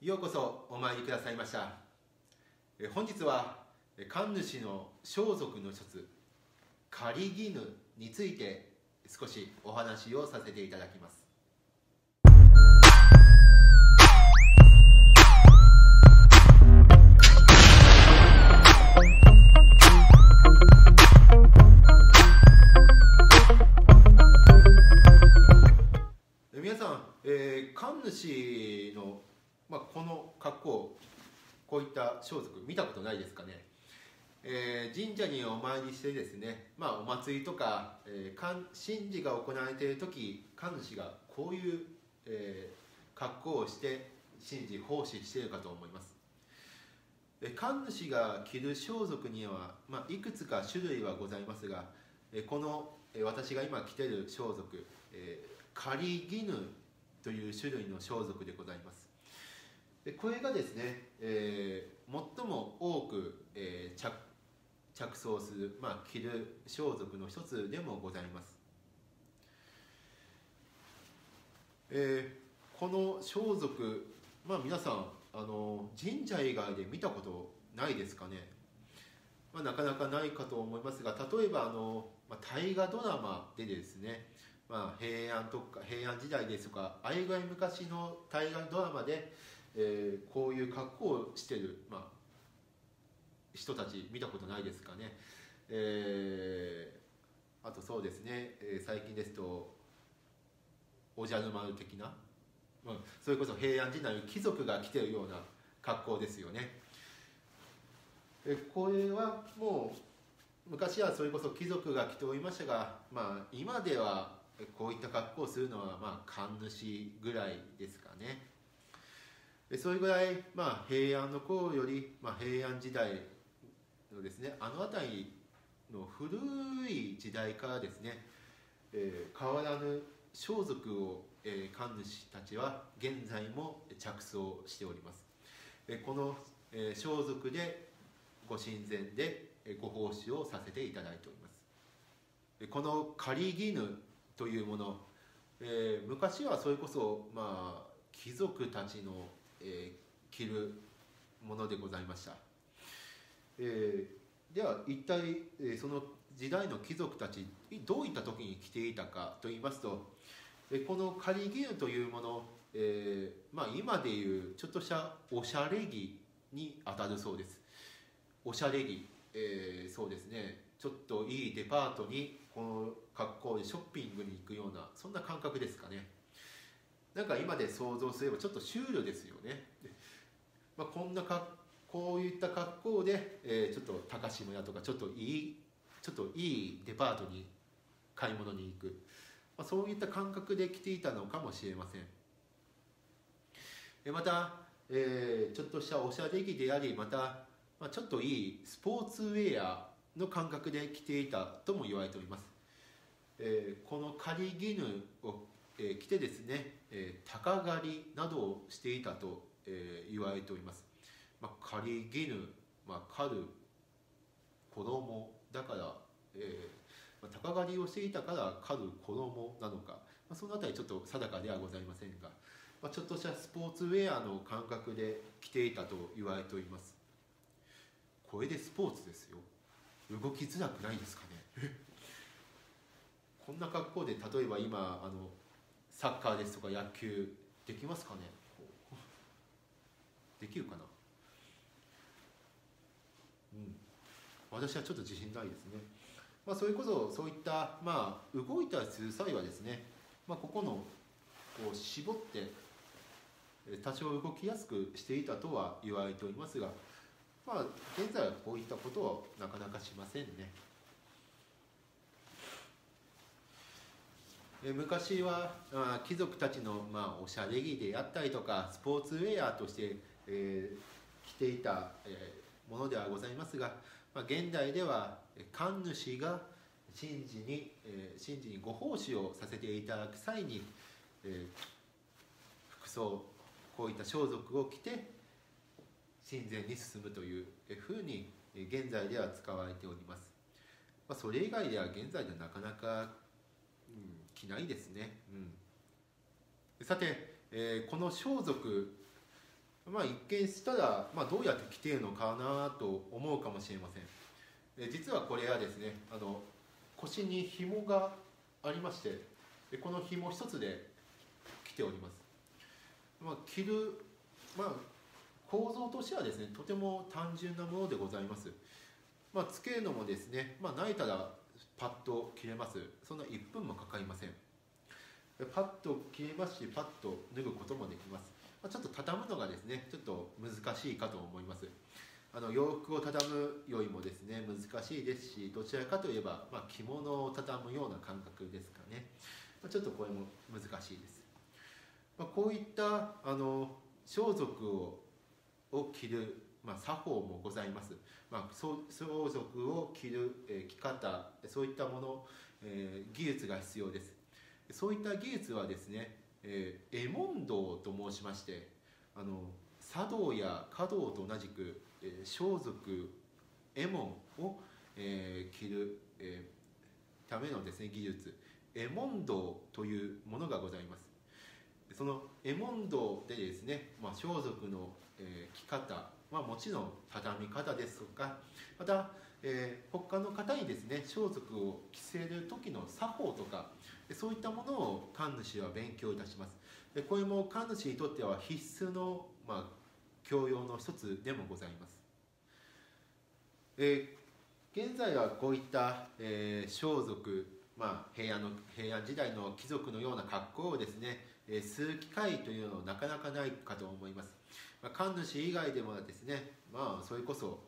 ようこそお参りくださいました。え本日は神主の装束の一つ仮絹について少しお話をさせていただきます。装束見たことないですかね、えー神社にお参りしてですね、まあ、お祭りとか、えー神事が行われている時神主がこういう、えー格好をして神事奉仕しているかと思います神主が着る装束には、まあ、いくつか種類はございますがこの私が今着ている装束、えー仮絹という種類の装束でございますでこれがですね、えー最も多く、えー着着想する、まあ、着る装束の一つでもございます、えーこの装束、まあ、皆さんあの神社以外で見たことないですかね、まあ、なかなかないかと思いますが例えばあの、まあ、大河ドラマでですねまあ、平安とか平安時代ですとかあれぐらい昔の大河ドラマで、えーこういう格好をしてる、まあ、人たち見たことないですかね、えーあとそうですね、えー最近ですとおじゃる丸的な、うん、それこそ平安時代の貴族が着てるような格好ですよね。えこれはもう昔はそれこそ貴族が着ておりましたが、まあ、今ではこういった格好をするのはまあ神主ぐらいですかね。それぐらいまあ平安の頃よりまあ平安時代のですねあの辺りの古い時代からですね、えー変わらぬ装束を、えー神主たちは現在も着想しております。えーこの、えー装束でご神前でえーご奉仕をさせていただいております。この仮絹というもの、えー昔はそれこそ、まあ、貴族たちの、えー着るものでございました、えーでは一体、えーその時代の貴族たちどういった時に着ていたかといいますと、えーこの仮絹というもの、えーまあ、今でいうちょっとしたおしゃれ着にあたるそうです。おしゃれ着、えーそうですね。ちょっといいデパートにこの格好でショッピングに行くようなそんな感覚ですかね。なんか今で想像すればちょっとシュールですよね、まあ、こんなかこういった格好で、えーちょっと高島屋とかちょっといいちょっといいデパートに買い物に行く、まあ、そういった感覚で着ていたのかもしれません。えまた、えーちょっとしたおしゃれ着でありまた、まあ、ちょっといいスポーツウェアの感覚で着ていたとも言われております、えーこの仮絹を、えー着てですね、えー鷹狩りなどをしていたと、えー言われております、まあ、仮絹、まあ、狩る衣だから、えーまあ、鷹狩りをしていたから狩る衣なのか、まあ、そのあたりちょっと定かではございませんが、まあ、ちょっとしたスポーツウェアの感覚で着ていたと言われております。これでスポーツですよ。動きづらくないですかね。こんな格好で例えば今あのサッカーですとか野球できますかね？こうできるかな？うん。私はちょっと自信ないですね。まあそれこそそういったまあ動いたりする際はですねまあここのこう絞ってえ多少動きやすくしていたとは言われておりますがまあ現在はこういったことはなかなかしませんねえー昔はあ貴族たちの、まあ、おしゃれ着であったりとかスポーツウェアとして、えー着ていた、えーものではございますが、まあ、現代では神主が神事に、えー神事にご奉仕をさせていただく際に、えー服装こういった装束を着て神前に進むというふうに現在では使われております、まあ、それ以外では現在ではなかなか、うん、着ないですね、うん、さて、えーこの装束まあ、一見したら、まあ、どうやって着ているのかなと思うかもしれません。え実はこれはですねあの腰に紐がありましてこの紐一つで着ております、まあ、着る、まあ、構造としてはですねとても単純なものでございます、まあ、つけるのもですね、まあ、泣いたらパッと切れます。そんな1分もかかりません。パッと切れますしパッと脱ぐこともできます。ちょっと畳むのがですねちょっと難しいかと思います。あの洋服を畳むよりもですね難しいですしどちらかといえば、まあ、着物を畳むような感覚ですかね、まあ、ちょっとこれも難しいです、まあ、こういったあの装束をを着る、まあ、作法もございます、まあ、装束を着る、えー、着方そういったもの、えー、技術が必要です。そういった技術はですねえー、エモンドと申しましてあの茶道や華道と同じく、えー、装束エモンを、えー、着る、えー、ためのですね技術。エモンドというものがございます。そのエモンドでですね、まあ、装束の、えー、着方、まあ、もちろん畳み方ですとかまた、えー、他の方にですね装束を着せる時の作法とかそういったものを神主は勉強いたします。でこれも神主にとっては必須の、まあ、教養の一つでもございます、えー、現在はこういった、えー、装束、まあ、平安の平安時代の貴族のような格好をですね、えー、吸う機会というのはなかなかないかと思います、まあ、神主以外でもですねまあそれこそ、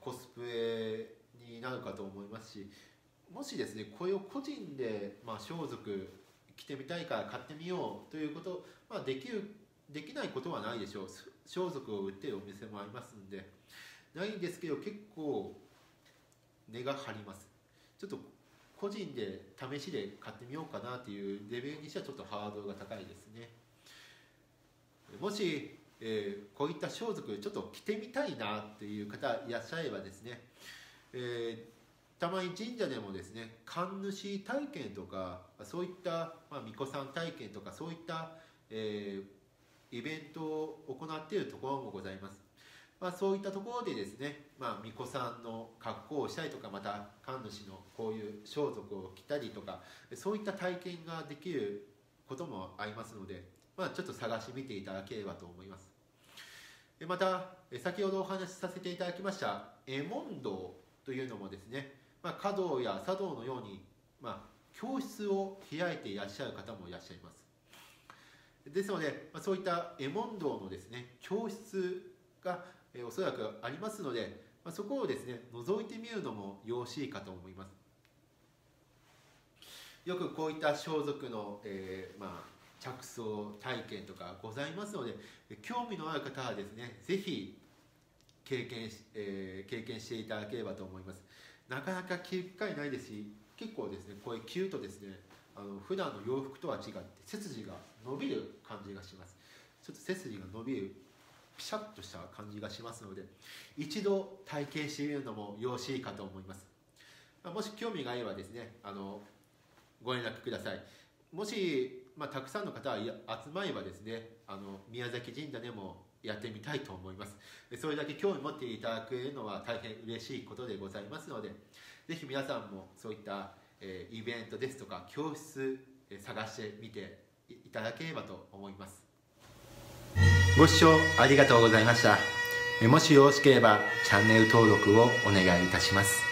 コスプレになるかと思いますしもしですねこれを個人で、まあ、装束着てみたいから買ってみようということ、まあ、できるできないことはないでしょう。装束を売ってるお店もありますんで。ないんですけど結構値が張ります。ちょっと個人で試しで買ってみようかなというレベルにしてはちょっとハードルが高いですね。もし、えー、こういった装束ちょっと着てみたいなっていう方いらっしゃればですね、えーたまに神社でもですね神主体験とかそういった、まあ、巫女さん体験とかそういった、えー、イベントを行っているところもございます、まあ、そういったところでですね、まあ、巫女さんの格好をしたりとかまた神主のこういう装束を着たりとかそういった体験ができることもありますので、まあ、ちょっと探してみていただければと思います。また先ほどお話しさせていただきましたエモンドというのもですねまあ、華道や茶道のように、まあ、教室を開いていらっしゃる方もいらっしゃいます。ですので、まあ、そういったエモンドのですね教室が、え、おそらくありますので、ま、そこをですね覗いてみるのもよろしいかと思います。よくこういった装束の、えー、まあ着想体験とかございますので興味のある方はですね是非経験,、えー、経験していただければと思います。なかなか着る機会ないですし結構ですねこれ着るとですねあの普段の洋服とは違って背筋が伸びる感じがします。ちょっと背筋が伸びるピシャッとした感じがしますので一度体験してみるのもよろしいかと思います。もし興味があればですねあのご連絡ください。もし、まあ、たくさんの方は集まればですねあの宮崎神社でもやってみたいと思います。それだけ興味持っていただくのは大変嬉しいことでございますのでぜひ皆さんもそういった、えイベントですとか教室、え探してみていただければと思います。ご視聴ありがとうございました。もしよろしければチャンネル登録をお願いいたします。